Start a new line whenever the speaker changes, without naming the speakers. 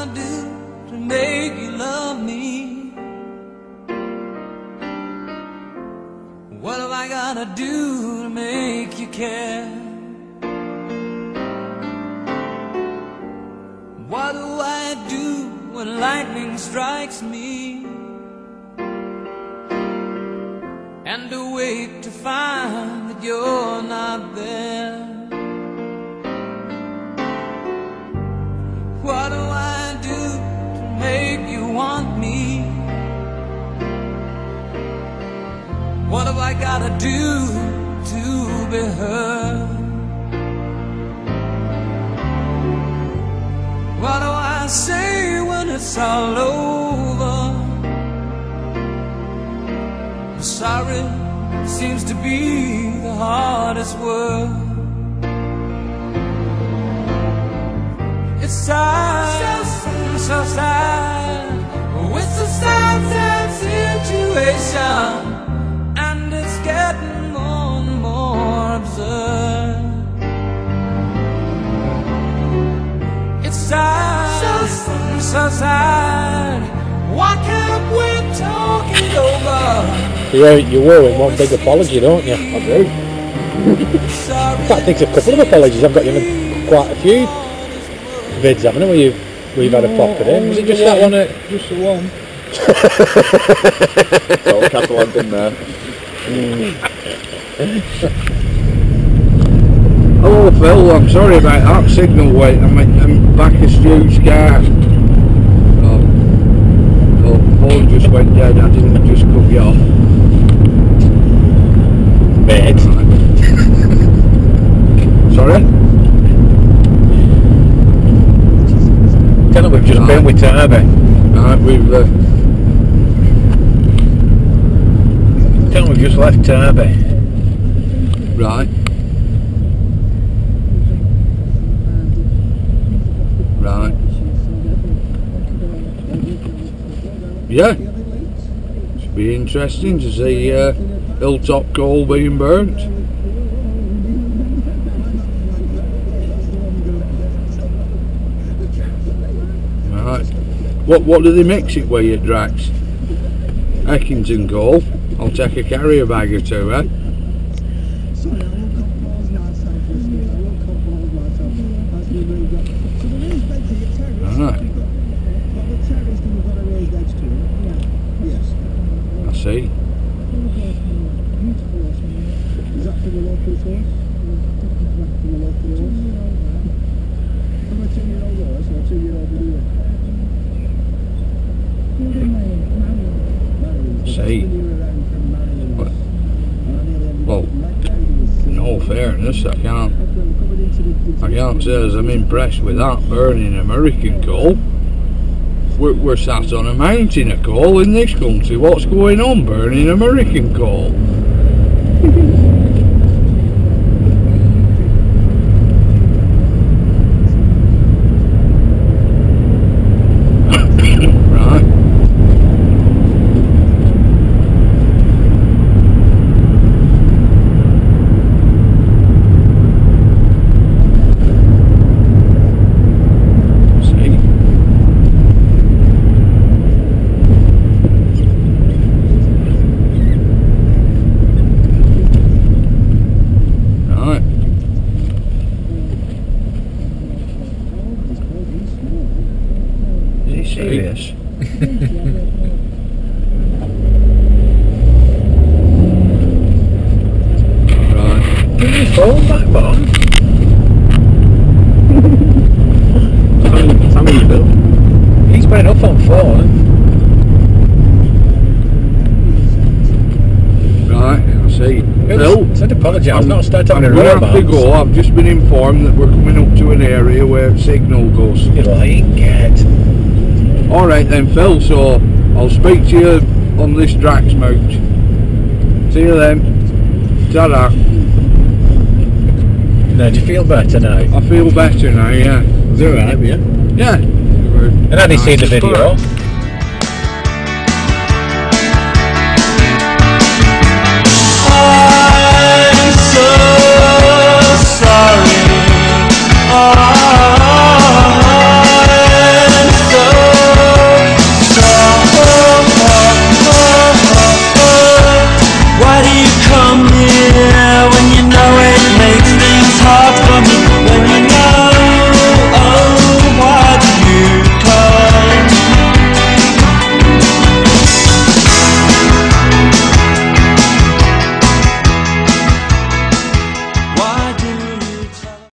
I do to make you love me? What have I gotta do to make you care? What do I do when lightning strikes me? And to wait to find that you're not there gotta do to be heard? What do I say when it's all over? Sorry seems to be the hardest word. It's sad, so, so sad. It's a sad, sad situation, so, so sad. Why can't we talk it over?
You, you owe him one big apology, don't you?
I do.
In fact, I think it's a couple of apologies. I've got you in quite a few vids, haven't I, where you've, where you've had a pop at him. Was it just that one? At,
Just the one. so Catalan in there.
Oh, Phil, I'm sorry about that signal wait. I'm, I'm back of Stu's car. Oh, oh, phone just went. I didn't just cut you off.
Mate.
Sorry?
Tell him we've just been with Turby.
Right, we've. Uh,
Tell him we've just left Turby.
right. Right. Yeah. Be interesting to see uh, Hilltop coal being burnt. Right. What what do they mix it with at Drax? Eckington coal. I'll take a carrier bag or two, eh? See. Well, well, in all fairness, I can't, I can't say as I'm impressed with that burning American coal. We're, we're sat on a mountain of coal in this country. What's going on burning American coal? right. See? Right.
Is he serious?
Right.
Give me your phone back, Bon.
How many Bill?
He's been up on phone.
Right, I see. Phil,
Said apologise. I'm not started
I'm
on a
going to have to go. I've just been informed that we're coming up to an area where signal goes.
You lying cat.
All right then, Phil. So I'll speak to you on this Drax mooch. See you then. Ta-da.
Now, do you feel better now?
I feel better now. Yeah.
Was it alright, yeah?
Yeah.
And had he seen the video?